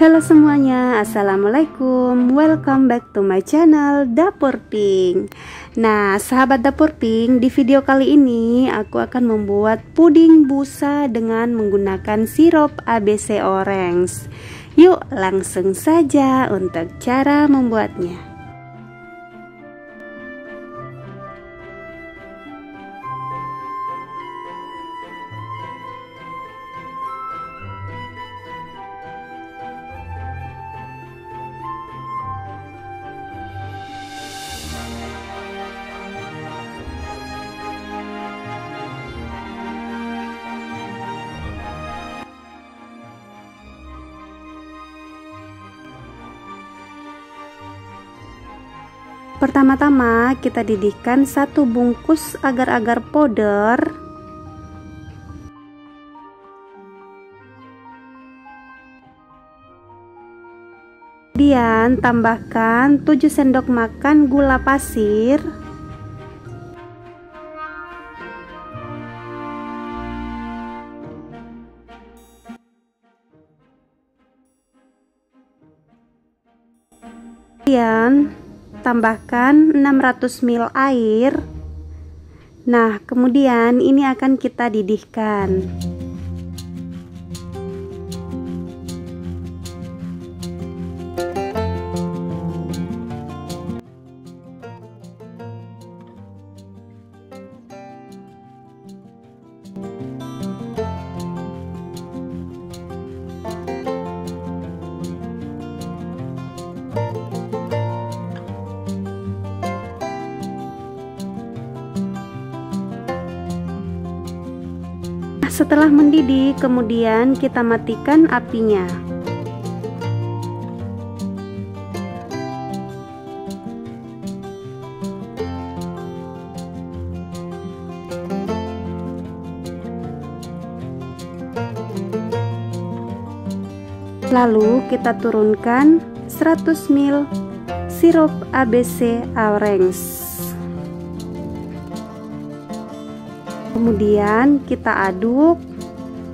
Halo semuanya, Assalamualaikum. Welcome back to my channel Dapur Pink. Nah, sahabat Dapur Pink, di video kali ini aku akan membuat puding busa dengan menggunakan sirup ABC orange. Yuk langsung saja untuk cara membuatnya Pertama-tama kita didihkan satu bungkus agar-agar powder. Kemudian tambahkan 7 sendok makan gula pasir. Kemudian tambahkan 600 ml air. Nah kemudian ini akan kita didihkan Setelah mendidih, kemudian kita matikan apinya. Lalu kita turunkan 100 ml sirup ABC orange. Kemudian kita aduk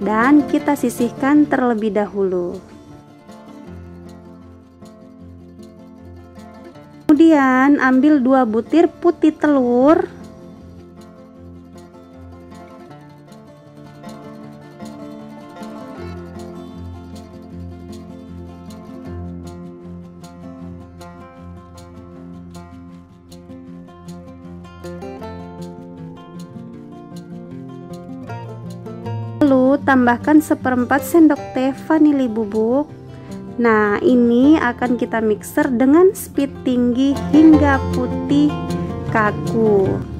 dan kita sisihkan terlebih dahulu. Kemudian ambil dua butir putih telur Tambahkan seperempat sendok teh vanili bubuk. Nah ini akan kita mixer dengan speed tinggi hingga putih kaku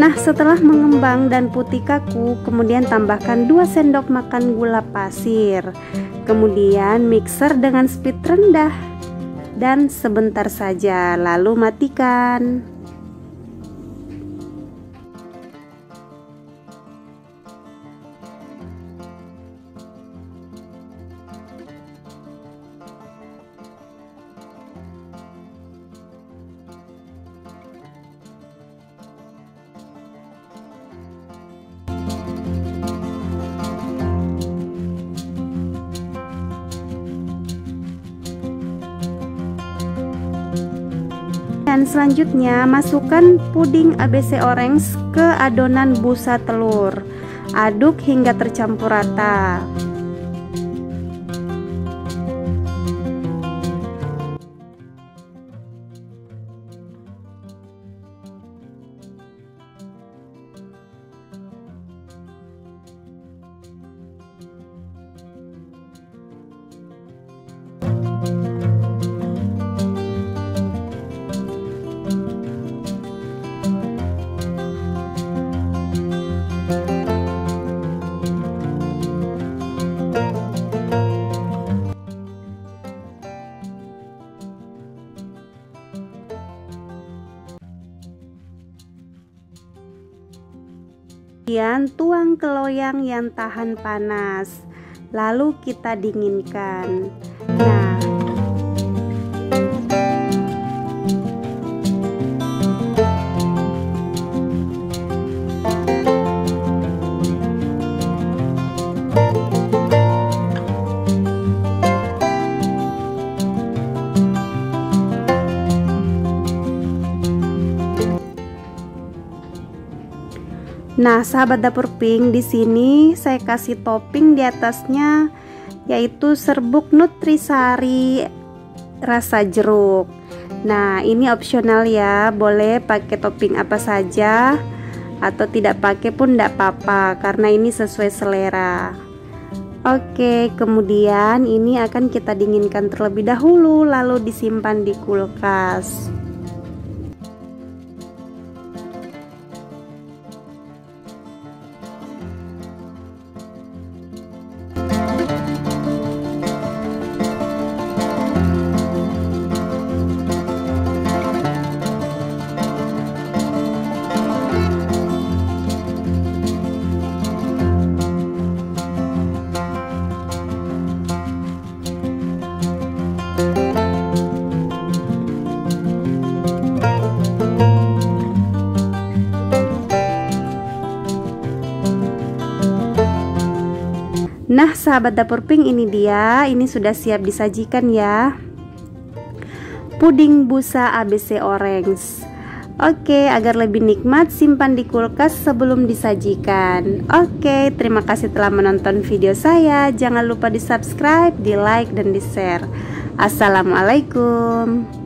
Nah, setelah mengembang dan putih kaku, kemudian tambahkan 2 sendok makan gula pasir. Kemudian mixer dengan speed rendah dan sebentar saja, lalu matikan. Dan selanjutnya masukkan puding ABC orange ke adonan busa telur. Aduk hingga tercampur rata. Kemudian tuang ke loyang yang tahan panas. Lalu kita dinginkan. Nah, Nah, sahabat dapur pink, di sini saya kasih topping di atasnya yaitu serbuk nutrisari rasa jeruk. Nah, ini opsional ya, boleh pakai topping apa saja atau tidak pakai pun tidak apa-apa karena ini sesuai selera. Oke, kemudian ini akan kita dinginkan terlebih dahulu lalu disimpan di kulkas. Nah sahabat dapur pink ini dia Ini sudah siap disajikan ya Puding busa ABC orange Oke, agar lebih nikmat simpan di kulkas sebelum disajikan. Oke, terima kasih telah menonton video saya. Jangan lupa di subscribe, di like, dan di share. Assalamualaikum.